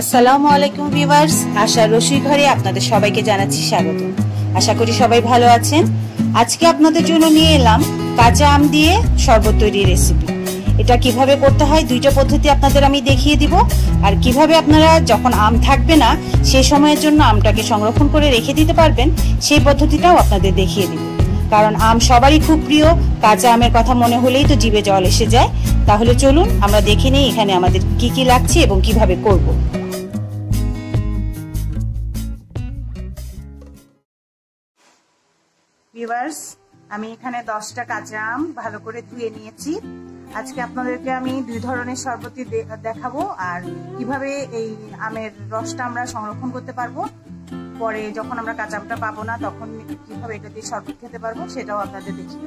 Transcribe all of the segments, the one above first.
আসসালামু আলাইকুম ভিউয়ার্স, আশা রসুই ঘরে আপনাদের সবাইকে জানাচ্ছি স্বাগত। আশা করি সবাই ভালো আছেন। আজকে আপনাদের জন্য নিয়ে এলাম কাঁচা আম দিয়ে শরবত তৈরির রেসিপি এটা কীভাবে করতে হয়, দুইটা পদ্ধতি আপনাদের আমি দেখিয়ে দিব। আর কীভাবে আপনারা যখন আম থাকবে না সেই সময়ের জন্য আমটাকে সংরক্ষণ করে রেখে দিতে পারবেন, সেই পদ্ধতিটাও আপনাদের দেখিয়ে দিব। কারণ আম সবারই খুব প্রিয়, কাঁচা আমের কথা মনে হলেই তো জিভে জল এসে যায়। তাহলে চলুন আমরা দেখে নিই এখানে আমাদের কি কি লাগছে এবং কীভাবে করব। ভিউয়ার্স আমি এখানে দশটা কাঁচা আম ভালো করে ধুয়ে নিয়েছি। আজকে আপনাদেরকে আমি দুই ধরনের শরবতি দেখাবো আর কীভাবে এই আমের রসটা আমরা সংরক্ষণ করতে পারব। পরে যখন আমরা কাঁচা আমটা পাবো না, তখন কীভাবে এটা দিয়ে শরবত খেতে পারব সেটাও আপনাদের দেখি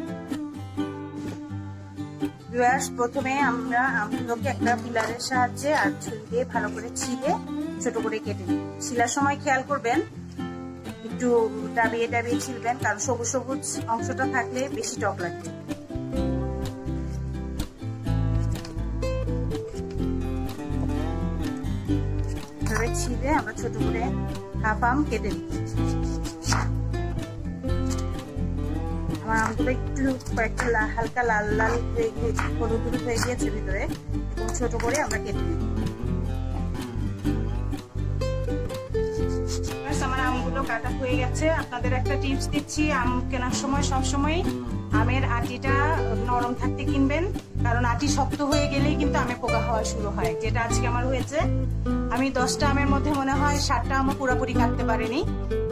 ভিউয়ার্স প্রথমে আমরা আমগুলোকে একটা পিলারের সাহায্যে আর ছুরি দিয়ে ভালো করে ছিঁড়ে ছোট করে কেটে নিই। ছিলার সময় খেয়াল করবেন একটু ডাবিয়ে ডাবিয়ে ছিলবেন, কারণ সবুজ সবুজ অংশটা থাকলে বেশি টক লাগবে। ছিঁড়ে আমরা ছোট করে হাফ আম কেটে নিই। আমার আমগুলো একটু কয়েকটা হালকা লাল লাল হয়ে হলুদ হলুদ হয়ে গিয়েছে ভিতরে ছোট করে আমরা কেটে নিই। কাটা হয়ে গেছে। আপনাদের একটা টিপস দিচ্ছি, আম কেনার সময় সব সময় আমের আটিটা নরম থাকতে কিনবেন, কারণ আটি শক্ত হয়ে গেলেই কিন্তু আমে পোকা হওয়া শুরু হয়, যেটা আজকে আমার হয়েছে। আমি দশটা আমের মধ্যে মনে হয় সাতটা আমও পুরোপুরি কাটতে পারিনি,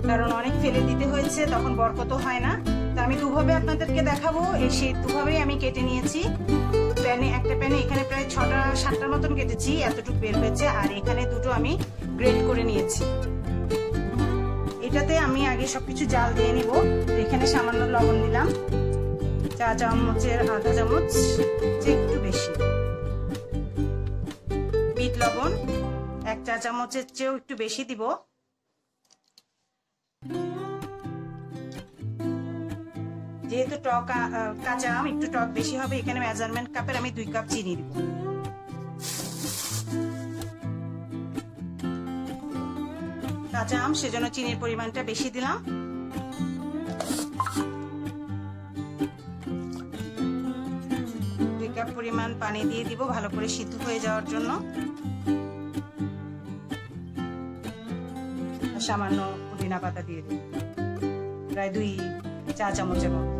কারণ অনেক ফেলে দিতে হয়েছে, তখন বরকত হয় না। তো আমি দুভাবে আপনাদেরকে দেখাবো, এই সেই দুভাবেই আমি কেটে নিয়েছি। প্যানে, একটা প্যানে এখানে প্রায় ছটা, সাতটার মতন কেটেছি, এতটুকু বের হয়েছে, আর এখানে দুটো আমি গ্রেড করে নিয়েছি। এটাতে আমি আগে সবকিছু জাল দিয়ে নিব। এখানে সামান্য লবণ দিলাম। চা চামচের আধা চামচ একটু বেশি। বিট লবণ, এক চা চামচের চেয়েও একটু বেশি দিব। যেহেতু টক কাঁচা আম, একটু টক বেশি হবে, এখানে মেজারমেন্ট কাপের আমি দুই কাপ চিনি দিব। কাঁচা আম, সেজন্য চিনির পরিমাণটা বেশি দিলাম। দুই পরিমাণ পানি দিয়ে দিব, ভালো করে সিদ্ধ হয়ে যাওয়ার জন্য। সামান্য পুদিনা পাতা দিয়ে দিব। প্রায় দুই চা চামচের মতো।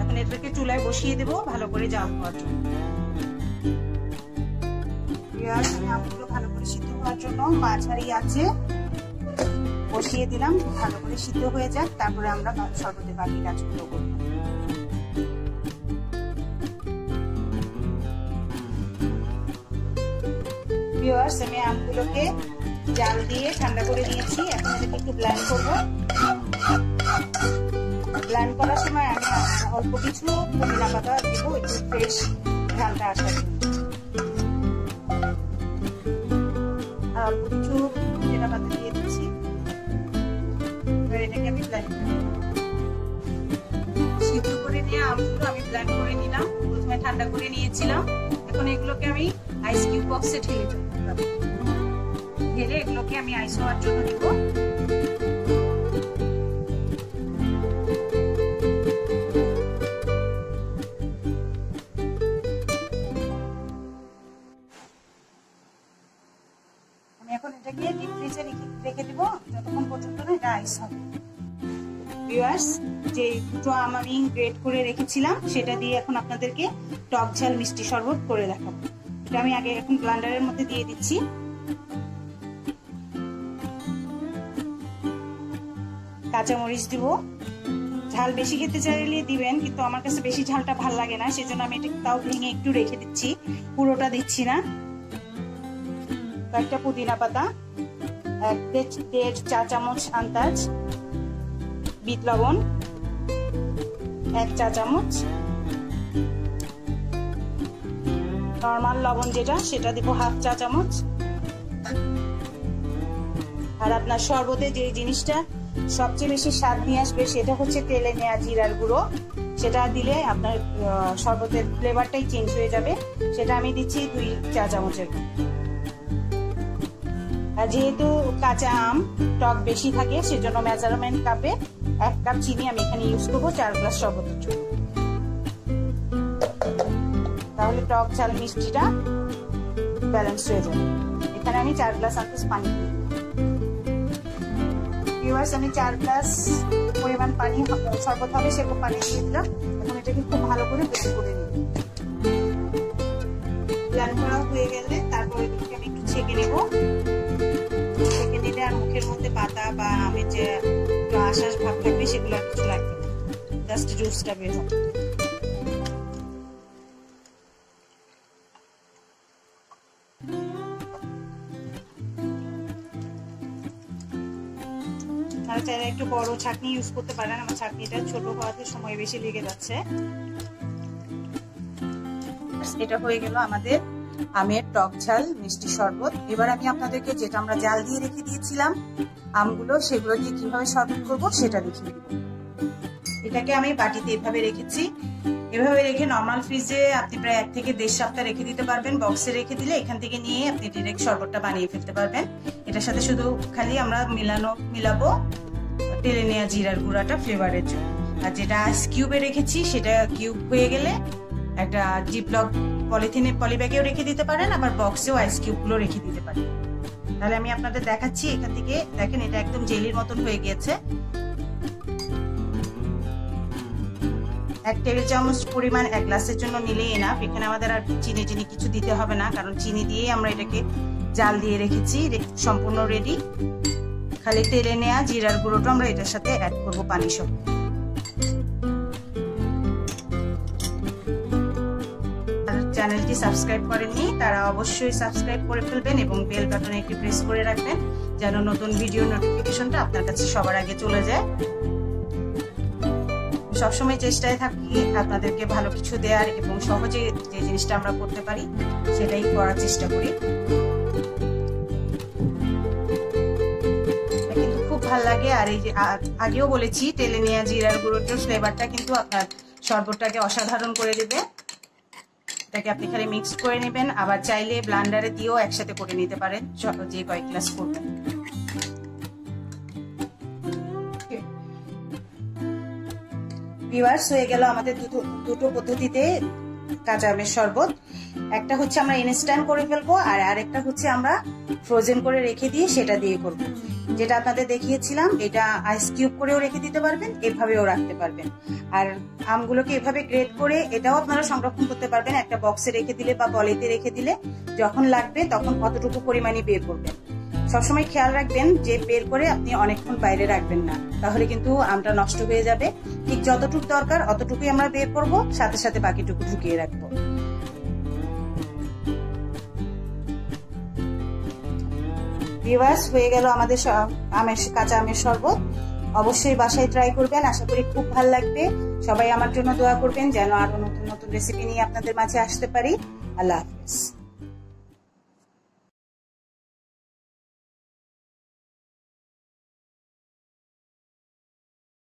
এখন এটাকে চুলায় বসিয়ে দেব, ভালো করে জাল হওয়ার জন্য। পেঁয়াজ আমগুলো হওয়ার জন্য মাঝারি আছে। বসিয়ে দিলাম, ভালো করে সিদ্ধ হয়ে যাক, তারপরে আমরা সর্বতে বাকি কাজগুলো করব। আমি আমগুলোকে জাল দিয়ে ঠান্ডা করে দিয়েছি এখন এটাকে একটু ব্ল্যান্ড করব। ব্ল্যান্ড করার সময় আমি অল্প কিছু পুদিনা পাতা দিব, একটু ফ্রেশ ঝালটা আসার জন্য। করে আমগুলো আমি ব্ল্যান্ড করে নিলাম। প্রথমে ঠান্ডা করে নিয়েছিলাম। এখন এগুলোকে আমি আইস কিউব বক্সে ঢেলে ঢেলে এগুলোকে আমি আইস হওয়ার জন্য দিব। আমি এখন এটাকে ডিপ ফ্রিজে রেখে দিব। যতক্ষণ পর্যন্ত না এটা আইস হবে। ভিউয়ার্স যে দুটো আম আমি গ্রেট করে রেখেছিলাম, সেটা দিয়ে এখন আপনাদেরকে টক ঝাল মিষ্টি শরবত করে দেখাবো। এটা আমি আগে এখন ব্লান্ডারের মধ্যে দিয়ে দিচ্ছি। কাঁচামরিচ দিব। ঝাল বেশি খেতে চাইলে দিবেন, কিন্তু আমার কাছে বেশি ঝালটা ভালো লাগে না, সেজন্য আমি এটা তাও ভেঙে একটু রেখে দিচ্ছি। পুরোটা দিচ্ছি না। কয়েকটা পুদিনা পাতা, এক দেড় চা চামচ আন্দাজ। বিট লবণ, এক চা চামচ। নর্মাল লবণ যেটা, সেটা দেবো হাফ চা চামচ। আর আপনার শরবতে যে জিনিসটা সবচেয়ে বেশি স্বাদ নিয়ে আসবে, সেটা হচ্ছে তেলে নেওয়া জিরার গুঁড়ো। সেটা দিলে আপনার শরবতের ফ্লেভারটাই চেঞ্জ হয়ে যাবে। সেটা আমি দিচ্ছি দুই চা চামচের যেহেতু কাঁচা আম, টক বেশি থাকে, সেজন্য মেজারমেন্ট কাপে এক কাপ চিনি আমি এখানে ইউজ করব, চার গ্লাস শরবতের জন্য। তাহলে টক ঝাল মিষ্টিটা ব্যালেন্স হয়ে যাবে। এখানে আমি চার গ্লাস আনতে পানি ভিউয়ার্স আমি চার গ্লাস পরিমাণ পানি, শরবত হবে সেরকম পানি দিয়ে দিলাম। এখন এটাকে খুব ভালো করে বেশি করে প্ল্যান করা হয়ে গেলে তারপরে আমি একটু ছেঁকে নেব। পাতা বা আমের যে আশ্বাস ভাব থাকবে, সেগুলো কিছু লাগবে জাস্ট জুসটা বের হবে। চাইলে একটু বড় ছাকনি ইউজ করতে পারেন। আমার ছাকনিটা ছোট হওয়াতে সময় বেশি লেগে যাচ্ছে। এটা হয়ে গেল আমাদের আমের, টক ঝাল, মিষ্টি শরবত। এবার আমি আপনাদেরকে যেটা আমরা জাল দিয়ে রেখে দিয়েছিলাম, আমগুলো, সেগুলো দিয়ে কীভাবে শরবত করব সেটা দেখিয়ে দেবো। এটাকে আমি বাটিতে এভাবে রেখেছি। এভাবে রেখে নর্মাল ফ্রিজে আপনি প্রায় এক থেকে দেড় সপ্তাহ রেখে দিতে পারবেন। বক্সে রেখে দিলে এখান থেকে নিয়ে আপনি ডিরেক্ট শরবতটা বানিয়ে ফেলতে পারবেন। এটার সাথে শুধু খালি আমরা মিলানো, মিলাবো টেলে নেওয়া জিরার গুঁড়াটা ফ্লেভারের জন্য। আর যেটা আইস কিউবে রেখেছি, সেটা কিউব হয়ে গেলে একটা জিপলক পলিথিনে, পলিব্যাগেও রেখে দিতে পারেন, আবার বক্সেও আইস কিউবগুলো রেখে দিতে পারেন। তাহলে আমি আপনাদের দেখাচ্ছি, এখান থেকে দেখেন এটা একদম জেলির মতন হয়ে গিয়েছে। এক টেবিল চামচ পরিমাণ, এক গ্লাসের জন্য নিলেই এনাফ এখানে আমাদের আর চিনি চিনি কিছু দিতে হবে না, কারণ চিনি দিয়েই আমরা এটাকে জাল দিয়ে রেখেছি সম্পূর্ণ রেডি খালি তেলে নেওয়া জিরার গুঁড়োটা আমরা এটার সাথে অ্যাড করব পানি সহ। চ্যানেলটি সাবস্ক্রাইব করেননি, তারা অবশ্যই সাবস্ক্রাইব করে ফেলবেন এবং বেল বাটনে একটি প্রেস করে রাখবেন, যেন নতুন ভিডিও নোটিফিকেশনটা আপনার কাছে সবার আগে চলে যায়। সবসময় চেষ্টায় থাকি আপনাদেরকে ভালো কিছু দেওয়ার এবং সহজে যে জিনিসটা আমরা করতে পারি, সেটাই করার চেষ্টা করি। কিন্তু খুব ভালো লাগে, আর এই যে আগেও বলেছি তেলে নেওয়া জিরার গুঁড়োটার ফ্লেভারটা কিন্তু আপনার শরবতটাকে অসাধারণ করে দেবে। এটাকে আপনি খালি মিক্স করে নেবেন, আবার চাইলে ব্লান্ডারে দিয়েও একসাথে করে নিতে পারেন যে কয়েক গ্লাস করবেন। ভিউয়ার্স হয়ে গেল আমাদের দুটো দুটো পদ্ধতিতে কাঁচা আমের শরবত। একটা হচ্ছে আমরা ইনস্ট্যান্ট করে ফেলব, আর আরেকটা হচ্ছে আমরা ফ্রোজেন করে রেখে দিয়ে সেটা দিয়ে করব। যেটা আপনাদের দেখিয়েছিলাম, এটা আইস কিউব করেও রেখে দিতে পারবেন, এভাবেও রাখতে পারবেন। আর আমগুলোকে এভাবে গ্রেড করে এটাও আপনারা সংরক্ষণ করতে পারবেন, একটা বক্সে রেখে দিলে বা বলেতে রেখে দিলে যখন লাগবে তখন কতটুকু পরিমাণে বের করবেন। সবসময় খেয়াল রাখবেন যে বের করে আপনি অনেকক্ষণ বাইরে রাখবেন না, তাহলে কিন্তু আমটা নষ্ট হয়ে যাবে। ঠিক যতটুকু দরকার অতটুকুই আমরা বের করব, সাথে সাথে বাকিটুকু ঢুকিয়ে রাখব। ভিভার্স হয়ে গেল আমাদের আমের কাঁচা আমের শরবত। অবশ্যই বাসায় ট্রাই করবেন, আশা করি খুব ভালো লাগবে। সবাই আমার জন্য দোয়া করবেন, যেন আরও নতুন নতুন রেসিপি নিয়ে আপনাদের মাঝে আসতে পারি। আল্লাহ হাফিজ।